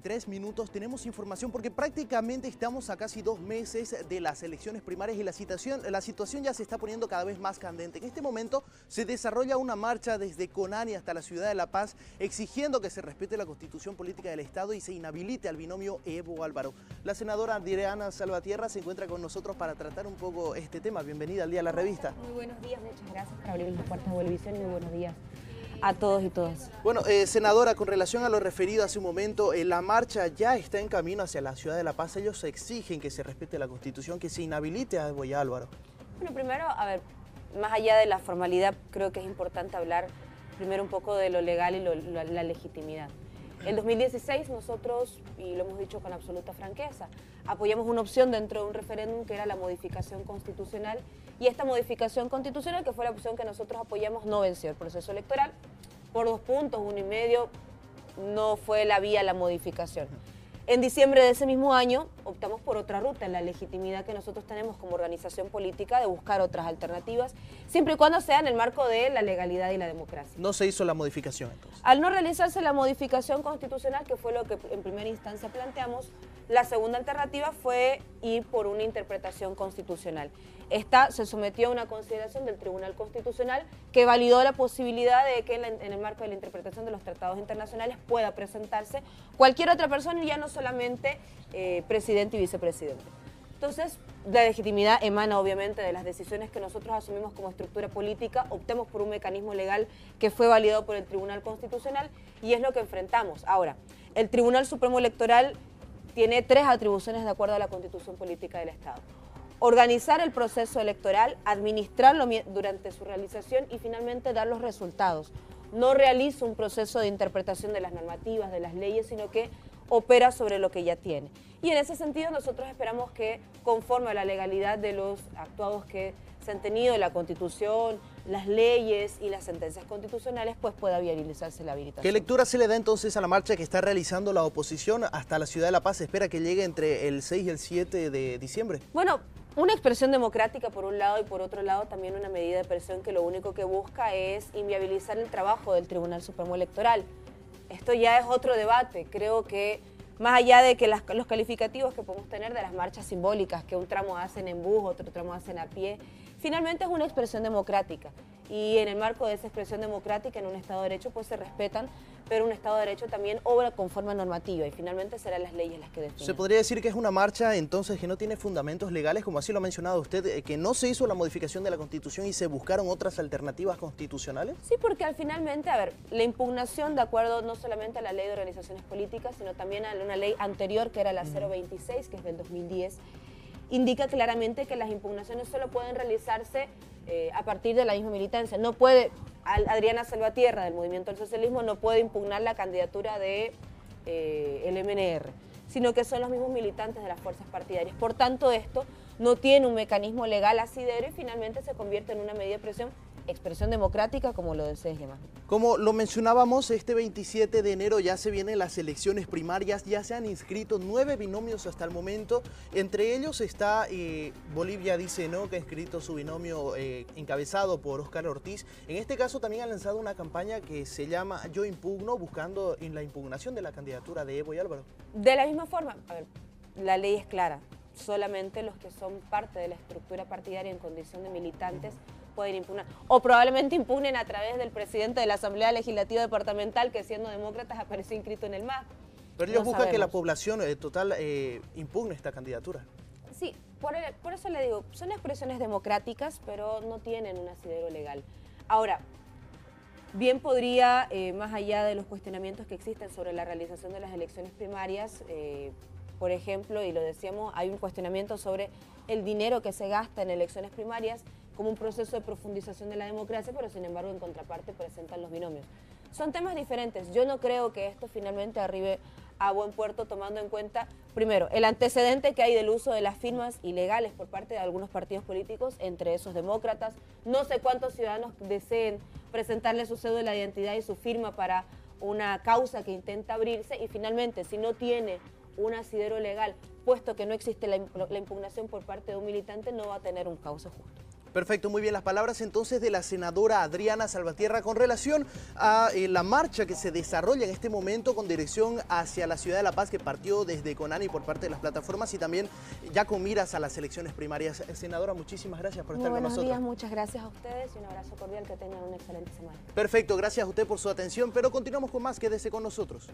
33 minutos tenemos información porque prácticamente estamos a casi dos meses de las elecciones primarias y la situación, la situación ya se está poniendo cada vez más candente. En este momento se desarrolla una marcha desde Conani hasta la ciudad de La Paz exigiendo que se respete la constitución política del Estado y se inhabilite al binomio Evo Álvaro. La senadora Adriana Salvatierra se encuentra con nosotros para tratar un poco este tema. Bienvenida al Día de la Revista. Muy buenos días, muchas gracias por abrir las puertas de Bolivisión y muy buenos días a todos y todas. Bueno, eh, senadora, con relación a lo referido hace un momento, eh, la marcha ya está en camino hacia la ciudad de La Paz. Ellos exigen que se respete la Constitución, que se inhabilite a Evo Álvaro. Bueno, primero, a ver, más allá de la formalidad, creo que es importante hablar primero un poco de lo legal y la legitimidad. En 2016 nosotros, y lo hemos dicho con absoluta franqueza, apoyamos una opción dentro de un referéndum que era la modificación constitucional y esta modificación constitucional, que fue la opción que nosotros apoyamos, no venció el proceso electoral. Por dos puntos, uno y medio, no fue la vía la modificación. En diciembre de ese mismo año optamos por otra ruta, la legitimidad que nosotros tenemos como organización política de buscar otras alternativas, siempre y cuando sea en el marco de la legalidad y la democracia. No se hizo la modificación entonces. Al no realizarse la modificación constitucional, que fue lo que en primera instancia planteamos, la segunda alternativa fue ir por una interpretación constitucional. Esta se sometió a una consideración del Tribunal Constitucional que validó la posibilidad de que en, el marco de la interpretación de los tratados internacionales pueda presentarse cualquier otra persona y ya no solamente eh, presidente y vicepresidente. Entonces, la legitimidad emana obviamente de las decisiones que nosotros asumimos como estructura política, optemos por un mecanismo legal que fue validado por el Tribunal Constitucional y es lo que enfrentamos. Ahora, el Tribunal Supremo Electoral tiene tres atribuciones de acuerdo a la Constitución Política del Estado organizar el proceso electoral, administrarlo durante su realización y finalmente dar los resultados. No realiza un proceso de interpretación de las normativas, de las leyes, sino que opera sobre lo que ya tiene. Y en ese sentido nosotros esperamos que conforme a la legalidad de los actuados que se han tenido, la Constitución, las leyes y las sentencias constitucionales, pues pueda viabilizarse la habilitación. ¿Qué lectura se le da entonces a la marcha que está realizando la oposición hasta la Ciudad de La Paz? ¿Se espera que llegue entre el 6 y el 7 de diciembre? Bueno, una expresión democrática por un lado y por otro lado también una medida de presión que lo único que busca es inviabilizar el trabajo del Tribunal Supremo Electoral. Esto ya es otro debate. Creo que más allá de que los calificativos que podemos tener de las marchas simbólicas, que un tramo hacen en bus, otro tramo hacen a pie, finalmente es una expresión democrática. Y en el marco de esa expresión democrática, en un Estado de Derecho, pues se respetan, pero un Estado de Derecho también obra con forma normativa y finalmente serán las leyes las que definen. ¿Se podría decir que es una marcha entonces que no tiene fundamentos legales, como así lo ha mencionado usted, eh, que no se hizo la modificación de la Constitución y se buscaron otras alternativas constitucionales? Sí, porque al finalmente, a ver, la impugnación de acuerdo no solamente a la Ley de Organizaciones Políticas, sino también a una ley anterior que era la 026, que es del 2010, indica claramente que las impugnaciones solo pueden realizarse eh, a partir de la misma militancia. No puede, Adriana Salvatierra del Movimiento del Socialismo no puede impugnar la candidatura de eh, MNR, sino que son los mismos militantes de las fuerzas partidarias. Por tanto, esto no tiene un mecanismo legal asidero y finalmente se convierte en una medida de presión expresión democrática como lo desees llamar. Como lo mencionábamos, este 27 de enero ya se vienen las elecciones primarias, ya se han inscrito nueve binomios hasta el momento, entre ellos está, eh, Bolivia dice no, que ha inscrito su binomio eh, encabezado por Oscar Ortiz, en este caso también ha lanzado una campaña que se llama Yo Impugno, buscando en la impugnación de la candidatura de Evo y Álvaro. De la misma forma, a ver, la ley es clara, solamente los que son parte de la estructura partidaria en condición de militantes pueden impugnar. O probablemente impugnen a través del presidente de la Asamblea Legislativa Departamental que siendo demócratas apareció inscrito en el MAP. Pero ellos buscan que la población eh, total eh, impugne esta candidatura. Sí, por, eso le digo, son expresiones democráticas, pero no tienen un asidero legal. Ahora, bien podría, eh, más allá de los cuestionamientos que existen sobre la realización de las elecciones primarias, por ejemplo, y lo decíamos, hay un cuestionamiento sobre el dinero que se gasta en elecciones primarias como un proceso de profundización de la democracia, pero sin embargo en contraparte presentan los binomios. Son temas diferentes. Yo no creo que esto finalmente arribe a buen puerto tomando en cuenta, primero, el antecedente que hay del uso de las firmas ilegales por parte de algunos partidos políticos, entre esos demócratas. No sé cuántos ciudadanos deseen presentarle su cédula de identidad y su firma para una causa que intenta abrirse y finalmente, si no tiene un asidero legal, puesto que no existe la, impugnación por parte de un militante, no va a tener un causa justo. Perfecto, muy bien. Las palabras entonces de la senadora Adriana Salvatierra con relación a eh, la marcha que se desarrolla en este momento con dirección hacia la ciudad de La Paz que partió desde Conani por parte de las plataformas y también ya con miras a las elecciones primarias. Eh, senadora, muchísimas gracias por estar con nosotros. Buenos días, muchas gracias a ustedes y un abrazo cordial. Que tengan una excelente semana. Perfecto, gracias a usted por su atención, pero continuamos con más. Quédese con nosotros.